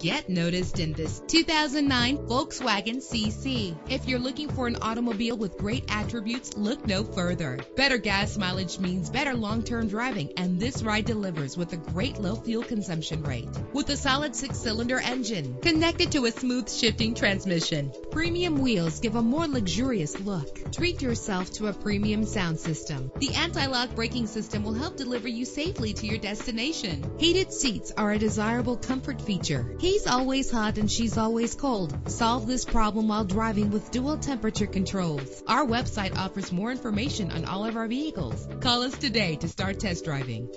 Get noticed in this 2009 Volkswagen CC. If you're looking for an automobile with great attributes, look no further. Better gas mileage means better long-term driving, and this ride delivers with a great low fuel consumption rate. With a solid six-cylinder engine connected to a smooth shifting transmission, premium wheels give a more luxurious look. Treat yourself to a premium sound system. The anti-lock braking system will help deliver you safely to your destination. Heated seats are a desirable comfort feature. He's always hot and she's always cold. Solve this problem while driving with dual temperature controls. Our website offers more information on all of our vehicles. Call us today to start test driving.